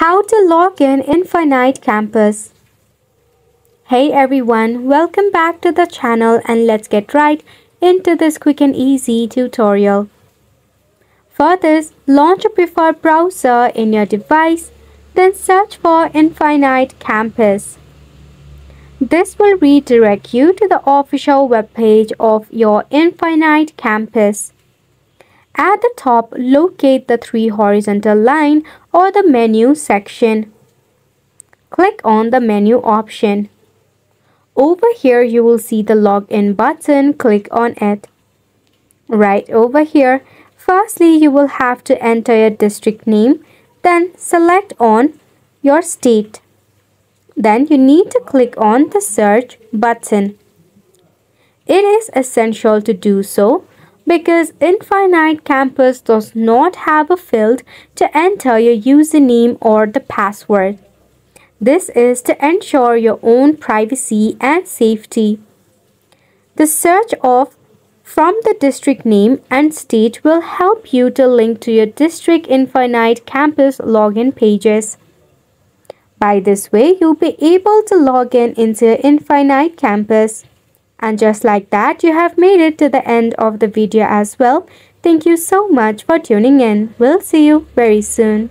How to log in Infinite Campus. Hey everyone, welcome back to the channel and let's get right into this quick and easy tutorial. For this, launch a preferred browser in your device, then search for Infinite Campus. This will redirect you to the official webpage of your Infinite Campus. At the top, locate the three horizontal line or the menu section. Click on the menu option. Over here, you will see the login button. Click on it. Right over here, firstly, you will have to enter your district name. Then select on your state. Then you need to click on the search button. It is essential to do so because Infinite Campus does not have a field to enter your username or the password. This is to ensure your own privacy and safety. The search of from the district name and state will help you to link to your district Infinite Campus login pages. By this way, you'll be able to log in into Infinite Campus. And just like that, you have made it to the end of the video as well. Thank you so much for tuning in. We'll see you very soon.